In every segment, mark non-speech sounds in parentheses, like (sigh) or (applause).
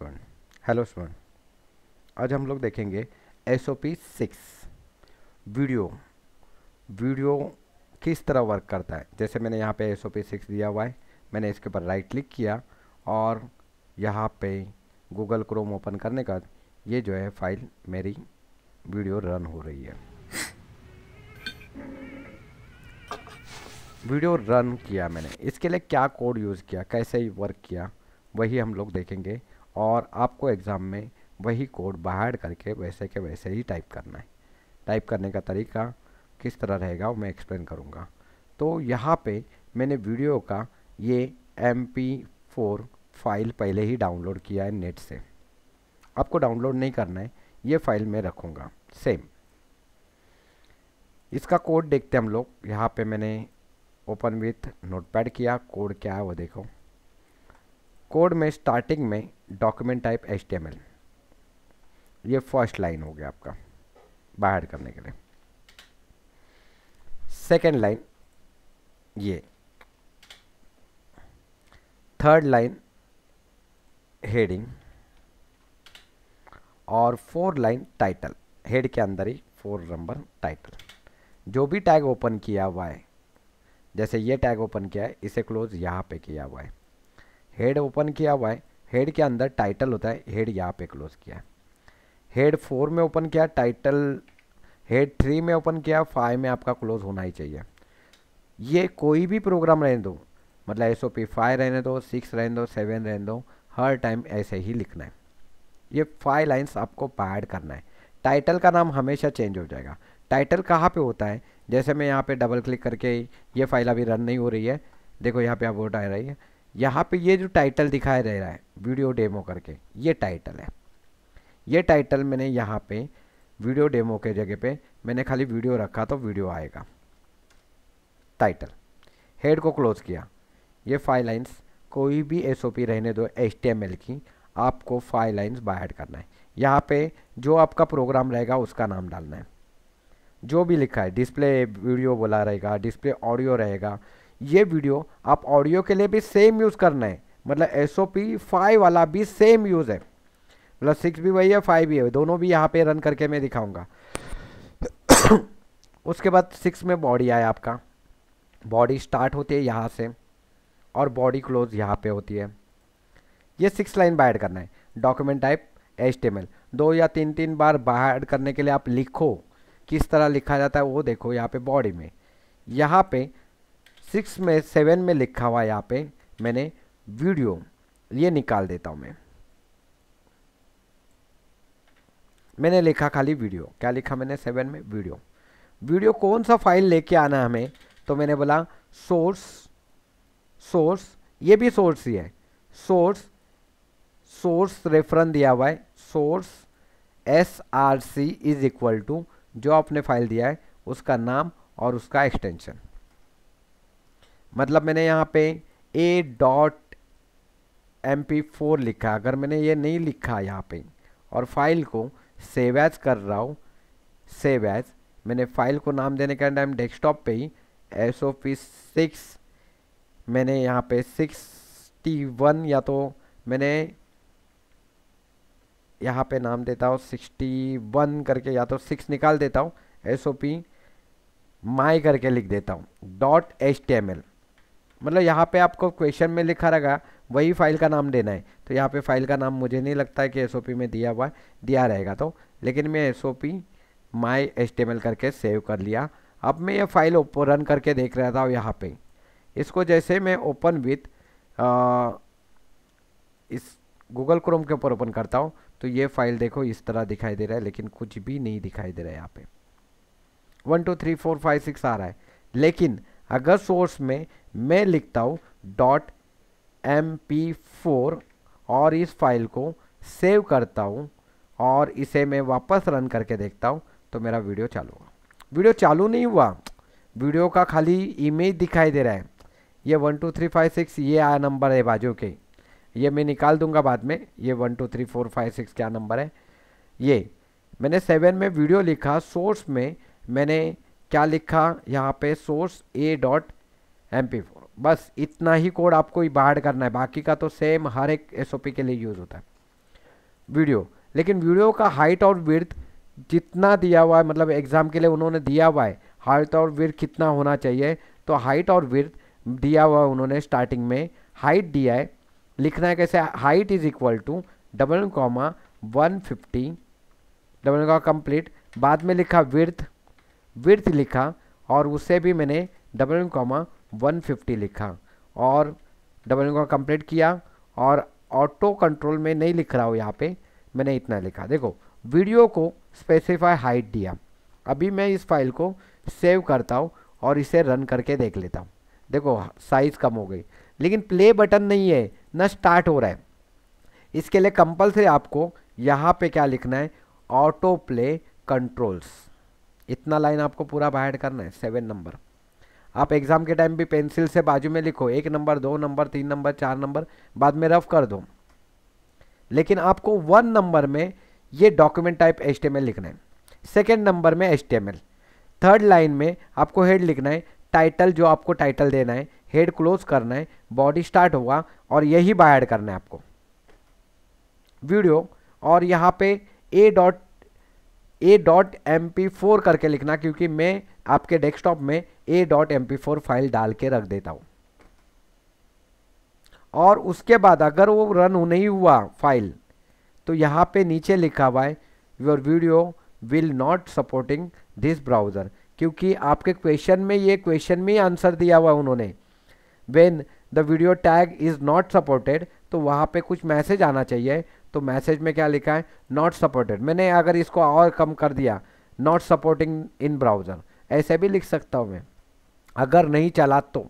Student hello student आज हम लोग देखेंगे S O P six video video किस तरह वर्क करता है? जैसे मैंने यहाँ पे एस ओ पी सिक्स दिया हुआ है, मैंने इसके ऊपर राइट क्लिक किया और यहाँ पे गूगल क्रोम ओपन करने का ये जो है फ़ाइल मेरी वीडियो रन हो रही है। वीडियो रन किया मैंने। इसके लिए क्या कोड यूज़ किया? कैसे वर्क किया? वही हम लोग देखेंगे। और आपको एग्ज़ाम में वही कोड बाहर करके वैसे के वैसे ही टाइप करना है। टाइप करने का तरीका किस तरह रहेगा वो मैं एक्सप्लेन करूँगा। तो यहाँ पे मैंने वीडियो का ये एम फोर फ़ाइल पहले ही डाउनलोड किया है नेट से। आपको डाउनलोड नहीं करना है, ये फ़ाइल मैं रखूँगा। सेम इसका कोड देखते हम लोग। यहाँ पे मैंने ओपन विथ नोटपैड किया। कोड क्या है वो देखो। कोड में स्टार्टिंग में document type H T M L ये फ़र्स्ट लाइन हो गया आपका, बाहर करने के लिए। सेकेंड लाइन ये। थर्ड लाइन हेडिंग और फोर लाइन टाइटल हेड के अंदर ही फोर नंबर टाइटल जो भी टैग ओपन किया हुआ है, जैसे ये टैग ओपन किया है, इसे क्लोज यहाँ पे किया हुआ है। हेड ओपन किया हुआ है हेड के अंदर टाइटल होता है, हेड यहाँ पे क्लोज किया है। हेड फोर में ओपन किया, टाइटल हेड थ्री में ओपन किया फाइव में आपका क्लोज होना ही चाहिए। ये कोई भी प्रोग्राम रहने दो मतलब एस ओ पी फाइव रहने दो सिक्स रहने दो सेवन रहने दो, हर टाइम ऐसे ही लिखना है। ये फाइव लाइन्स आपको पैड करना है। टाइटल का नाम हमेशा चेंज हो जाएगा। टाइटल कहाँ पे होता है? जैसे मैं यहाँ पे डबल क्लिक करके ये फ़ाइल अभी रन नहीं हो रही है। देखो यहाँ पे आप वोट आ रही है। यहाँ पे ये जो टाइटल दिखाई दे रहा है वीडियो डेमो करके, ये टाइटल है। ये टाइटल मैंने यहाँ पे वीडियो डेमो के जगह पे, मैंने खाली वीडियो रखा तो वीडियो आएगा। टाइटल हेड को क्लोज किया। ये फाइव लाइन्स कोई भी एसओपी रहने दो एच की, आपको फाइव लाइन्स बाहर करना है। यहाँ पे जो आपका प्रोग्राम रहेगा, उसका नाम डालना है। जो भी लिखा है डिस्प्ले वीडियो बोला रहेगा डिस्प्ले ऑडियो रहेगा ये वीडियो आप ऑडियो के लिए भी सेम यूज़ करना है। मतलब एस ओ पी फाइव वाला भी सेम यूज़ है। मतलब सिक्स भी वही है फाइव भी है। दोनों भी यहाँ पे रन करके मैं दिखाऊँगा। (coughs) उसके बाद सिक्स में बॉडी आया आपका। बॉडी स्टार्ट होती है यहाँ से और बॉडी क्लोज यहाँ पे होती है। ये सिक्स लाइन बाहर करना है। डॉक्यूमेंट टाइप एच दो या तीन तीन बार बाहर करने के लिए आप लिखो। किस तरह लिखा जाता है वो देखो यहाँ पे बॉडी में। यहाँ पे सिक्स में, सेवन में लिखा हुआ यहाँ पे, मैंने वीडियो ये निकाल देता हूँ मैं। मैंने लिखा खाली वीडियो। क्या लिखा मैंने? सेवन में वीडियो। वीडियो कौन सा फ़ाइल लेके आना हमें? तो मैंने बोला, सोर्स सोर्स, ये भी सोर्स ही है। सोर्स सोर्स रेफरेंस दिया हुआ है। Source S R C is equal to, जो आपने फ़ाइल दिया है, उसका नाम और उसका एक्सटेंशन। मतलब मैंने यहाँ पे A dot M P four लिखा अगर मैंने ये नहीं लिखा यहाँ पे और फ़ाइल को सेव एज कर रहा हूँ सेव एज मैंने फ़ाइल को नाम देने का टाइम डेस्कटॉप पे ही एस ओ पी सिक्स मैंने यहाँ पे सिक्सटी वन या तो मैंने यहाँ पे नाम देता हूँ सिक्सटी वन करके या तो सिक्स निकाल देता हूँ एस ओ पी माई करके लिख देता हूँ dot H T M L मतलब यहाँ पे आपको क्वेश्चन में लिखा रहेगा, वही फ़ाइल का नाम देना है। तो यहाँ पे फ़ाइल का नाम मुझे नहीं लगता है कि एसओपी में दिया हुआ, दिया रहेगा तो। लेकिन मैं एस ओ पी माई करके सेव कर लिया। अब मैं ये फ़ाइल रन करके देख रहा था यहाँ पे। इसको जैसे मैं ओपन विथ इस गूगल क्रोम के ऊपर ओपन करता हूँ तो ये फ़ाइल देखो इस तरह दिखाई दे रहा है, लेकिन कुछ भी नहीं दिखाई दे रहा है यहाँ पे। One two three four five six आ रहा है। लेकिन अगर सोर्स में मैं लिखता हूँ डॉट एम पी फोर और इस फ़ाइल को सेव करता हूँ और इसे मैं वापस रन करके देखता हूँ तो मेरा वीडियो चालू हुआ वीडियो चालू नहीं हुआ। वीडियो का खाली इमेज दिखाई दे रहा है। ये one two three five six ये आया नंबर है बाजू के। ये मैं निकाल दूँगा बाद में। ये one two three four five six क्या नंबर है? ये। मैंने सेवन में वीडियो लिखा। सोर्स में मैंने क्या लिखा यहाँ पे? Source A dot M P four बस इतना ही कोड आपको बाहर करना है। बाकी का तो सेम हर एक एसओपी के लिए यूज़ होता है। वीडियो लेकिन वीडियो का हाइट और विर्थ जितना दिया हुआ है मतलब एग्ज़ाम के लिए उन्होंने दिया हुआ है हाइट और विर्थ कितना होना चाहिए तो हाइट और विर्थ दिया हुआ है उन्होंने स्टार्टिंग में। हाइट दिया है। लिखना है कैसे? Height is equal to double comma one fifty double का कंप्लीट बाद में लिखा विर्थ विर्थ लिखा और उससे भी मैंने डबल कॉमा वन फिफ्टी लिखा और डबल का कंप्लीट किया और ऑटो कंट्रोल में नहीं लिख रहा हूँ यहाँ पे, मैंने इतना लिखा। देखो वीडियो को स्पेसिफाई हाइट दिया। अभी मैं इस फ़ाइल को सेव करता हूँ और इसे रन करके देख लेता हूँ। देखो साइज़ कम हो गई। लेकिन प्ले बटन नहीं है, ना स्टार्ट हो रहा है। इसके लिए कंपलसरी आपको यहाँ पे क्या लिखना है? ऑटो प्ले कंट्रोल्स इतना लाइन आपको पूरा बाहर करना है सेवन नंबर आप एग्ज़ाम के टाइम भी पेंसिल से बाजू में लिखो, एक नंबर दो नंबर तीन नंबर चार नंबर बाद में रफ कर दो. लेकिन आपको वन नंबर में ये डॉक्यूमेंट टाइप एचटीएमएल लिखना है. सेकेंड नंबर में एचटीएमएल थर्ड लाइन में आपको हेड लिखना है टाइटल जो आपको टाइटल देना है हेड क्लोज करना है बॉडी स्टार्ट होगा और यही बाय करना है आपको. वीडियो और यहाँ पे A dot A dot M P four करके लिखना, क्योंकि मैं आपके डेस्कटॉप में A dot M P four file डाल के रख देता हूँ। और उसके बाद अगर वो रन नहीं हुआ फ़ाइल तो यहाँ पे नीचे लिखा हुआ है your video will not supporting this browser क्योंकि आपके क्वेश्चन में, ये क्वेश्चन में आंसर दिया हुआ उन्होंने। When the video tag is not supported तो वहाँ पे कुछ मैसेज आना चाहिए तो मैसेज में क्या लिखा है? नॉट सपोर्टेड मैंने अगर इसको और कम कर दिया नॉट सपोर्टिंग इन ब्राउज़र ऐसे भी लिख सकता हूँ मैं। अगर नहीं चला तो।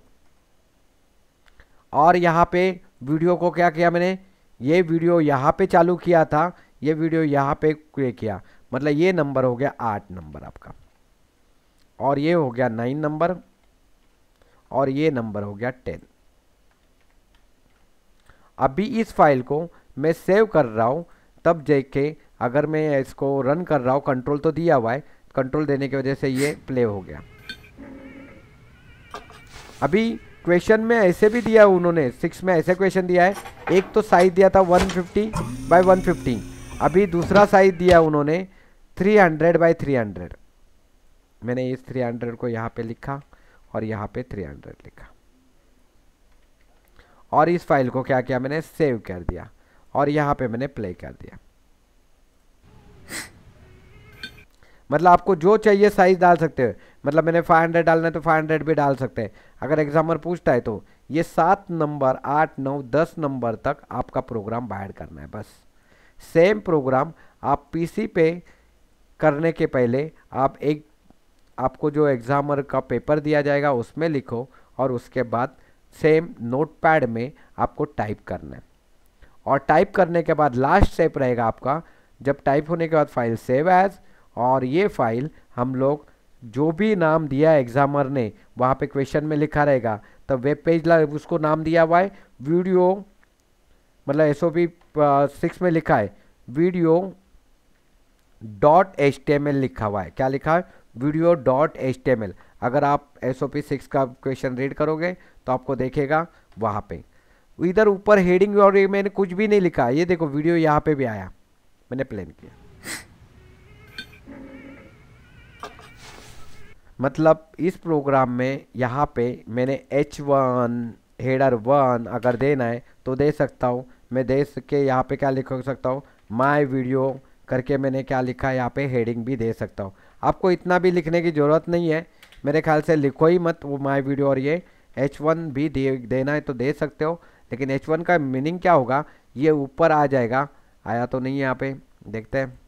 और यहाँ पे वीडियो को क्या किया मैंने? ये वीडियो यहाँ पे चालू किया था, ये वीडियो यहाँ पे किया। मतलब ये नंबर हो गया आठ नंबर आपका। और ये हो गया नाइन नंबर, और ये नंबर हो गया टेन। अभी इस फ़ाइल को मैं सेव कर रहा हूँ, तब देखे अगर मैं इसको रन कर रहा हूँ कंट्रोल तो दिया हुआ है कंट्रोल देने की वजह से ये प्ले हो गया। अभी क्वेश्चन में ऐसे भी दिया उन्होंने सिक्स में ऐसे क्वेश्चन दिया है, एक तो साइज़ दिया था 150 बाय 150 अभी दूसरा साइज़ दिया उन्होंने 300 बाय 300 मैंने इस 300 को यहाँ पे लिखा और यहाँ पे 300 लिखा। और इस फ़ाइल को क्या किया मैंने? सेव कर दिया। और यहाँ पे मैंने प्ले कर दिया। मतलब आपको जो चाहिए साइज़ डाल सकते हो। मतलब मैंने 500 डालना है तो 500 भी डाल सकते हैं। अगर एग्जामर पूछता है तो ये सात नंबर आठ, नौ, दस नंबर तक आपका प्रोग्राम बाहर करना है बस। सेम प्रोग्राम आप पीसी पे करने के पहले आप एक, आपको जो एग्ज़ामर का पेपर दिया जाएगा उसमें लिखो और उसके बाद सेम नोटपैड में आपको टाइप करना है। और टाइप करने के बाद लास्ट स्टेप रहेगा आपका, जब टाइप होने के बाद फ़ाइल सेव एज और ये फ़ाइल हम लोग जो भी नाम दिया एग्जामर ने, वहाँ पे क्वेश्चन में लिखा रहेगा तो वेब पेज उसको नाम दिया हुआ है वीडियो मतलब एस ओ पी सिक्स में लिखा है video dot H T M L लिखा हुआ है। क्या लिखा है? Video dot H T M L अगर आप एस ओ पी सिक्स का क्वेश्चन रीड करोगे तो आपको देखेगा वहाँ पे। इधर ऊपर हेडिंग और मैंने कुछ भी नहीं लिखा। ये देखो वीडियो यहाँ पे भी आया। मैंने प्लान किया। मतलब इस प्रोग्राम में यहाँ पे मैंने एच वन हेडर वन अगर देना है तो दे सकता हूँ। मैं दे के यहाँ पे क्या लिख सकता हूँ? माई वीडियो करके मैंने क्या लिखा है? यहाँ पे हेडिंग भी दे सकता हूँ। आपको इतना भी लिखने की ज़रूरत नहीं है। मेरे ख्याल से लिखो ही मत, वो माई वीडियो और ये एच वन भी दे, देना है तो दे सकते हो। लेकिन एच वन का मीनिंग क्या होगा? ये ऊपर आ जाएगा। आया तो नहीं यहाँ पे। देखते हैं।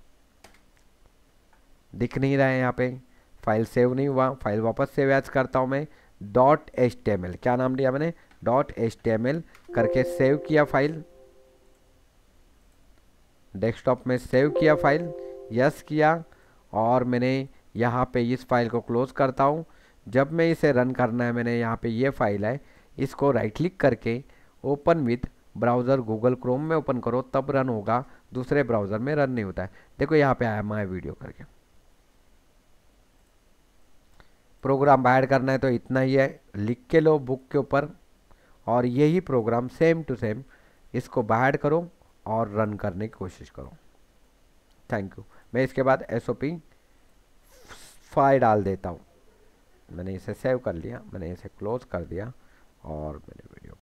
दिख नहीं रहा है यहाँ पे। फ़ाइल सेव नहीं हुआ। फ़ाइल वापस सेव एज करता हूँ मैं। डॉट एच क्या नाम लिया मैंने? डॉट एच करके सेव किया फ़ाइल डेस्कटॉप में सेव किया फ़ाइल यस किया। और मैंने यहाँ पे इस फ़ाइल को क्लोज करता हूँ। जब मैं इसे रन करना है, मैंने यहाँ पे ये फ़ाइल है। इसको राइट क्लिक करके open with browser Google Chrome में ओपन करो, तब रन होगा। दूसरे ब्राउज़र में रन नहीं होता है। देखो यहाँ पे आया माई वीडियो करके। प्रोग्राम ऐड करना है तो इतना ही है। लिख के लो बुक के ऊपर। और यही प्रोग्राम सेम टू सेम इसको बाहर करो और रन करने की कोशिश करो। थैंक यू मैं इसके बाद एस ओ पी फाइव डाल देता हूँ। मैंने इसे सेव कर लिया। मैंने इसे क्लोज कर दिया और मैंने